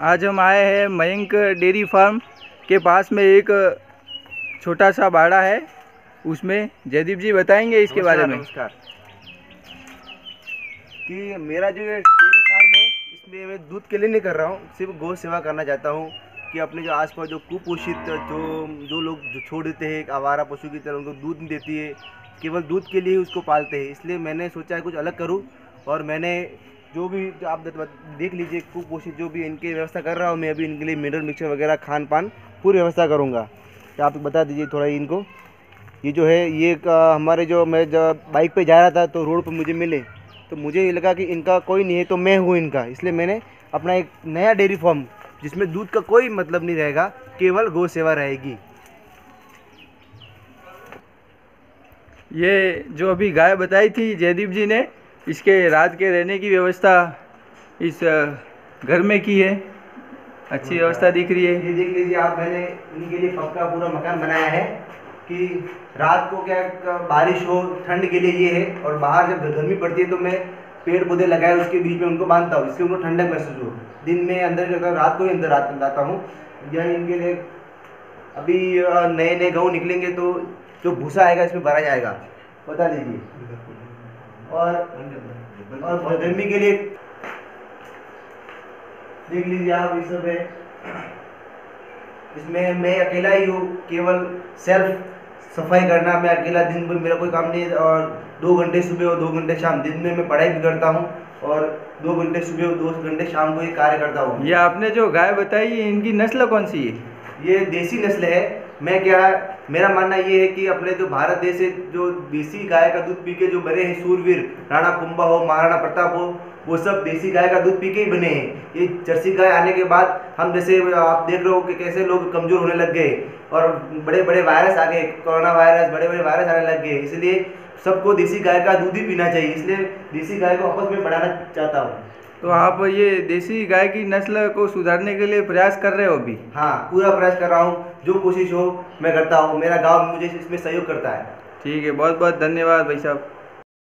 आज हम आए हैं मयंक डेयरी फार्म के पास में एक छोटा सा बाड़ा है। उसमें जयदीप जी बताएँगे इसके बारे में। नमस्कार। कि मेरा जो डेयरी फार्म है इसमें मैं दूध के लिए नहीं कर रहा हूँ सिर्फ़ गौ सेवा करना चाहता हूँ कि अपने जो आसपास जो कुपोषित जो जो लोग जो छोड़ देते हैं एक आवारा पशु की तरह उनको दूध नहीं देती है केवल दूध के लिए ही उसको पालते हैं। इसलिए मैंने सोचा है कुछ अलग करूँ और मैंने जो भी जो आप देख लीजिए कुपोषित जो भी इनकी व्यवस्था कर रहा हूँ मैं अभी, इनके लिए मिनरल मिक्सर वगैरह खान पान पूरी व्यवस्था करूँगा। तो आप बता दीजिए थोड़ा इनको। ये जो है, ये हमारे जो मैं जब बाइक पे जा रहा था तो रोड पर मुझे मिले। तो मुझे ये लगा कि इनका कोई नहीं है तो मैं हूँ इनका। इसलिए मैंने अपना एक नया डेयरी फार्म, जिसमें दूध का कोई मतलब नहीं रहेगा, केवल गौ सेवा रहेगी। ये जो अभी गाय बताई थी जयदीप जी ने इसके रात के रहने की व्यवस्था इस घर में की है। अच्छी व्यवस्था दिख रही है। ये देख लीजिए, आप मैंने इनके लिए पक्का पूरा मकान बनाया है कि रात को क्या बारिश हो, ठंड के लिए ये है और बाहर जब गर्मी पड़ती है तो मैं पेड़ पौधे लगाए उसके बीच में उनको बांधता हूँ, इससे उनको ठंडक महसूस हो। दिन में अंदर जाता रात को ही अंदर रात लाता हूँ। यह इनके लिए अभी नए नए गऊ निकलेंगे तो जो भूसा आएगा, इसमें भरा जाएगा। बता दीजिए। और और गर्मी के लिए देख लीजिए आप इस सब है। इसमें मैं अकेला ही हूँ, केवल सेल्फ सफ़ाई करना, मैं अकेला दिन भर, मेरा कोई काम नहीं है। और दो घंटे सुबह और दो घंटे शाम, दिन में मैं पढ़ाई भी करता हूँ और दो घंटे सुबह और दो घंटे शाम को ये कार्य करता हूँ। ये आपने जो गाय बताई है इनकी नस्ल कौन सी है? ये देसी नस्ल है। मैं क्या, मेरा मानना ये है कि अपने जो भारत देश से जो देसी गाय का दूध पी के जो बने हैं सूरवीर राणा कुंभा हो, महाराणा प्रताप हो, वो सब देसी गाय का दूध पी के ही बने हैं। ये जर्सी गाय आने के बाद हम जैसे आप देख रहे हो कि कैसे लोग कमज़ोर होने लग गए और बड़े बड़े वायरस आ गए, कोरोना वायरस बड़े बड़े वायरस आने लग गए। इसलिए सबको देसी गाय का दूध ही पीना चाहिए। इसलिए देसी गाय को आपस में बढ़ाना चाहता हूँ। तो आप ये देसी गाय की नस्ल को सुधारने के लिए प्रयास कर रहे हो अभी? हाँ पूरा प्रयास कर रहा हूँ। जो कोशिश हो मैं करता हूँ। मेरा गाँव मुझे इसमें सहयोग करता है। ठीक है बहुत बहुत धन्यवाद भाई साहब।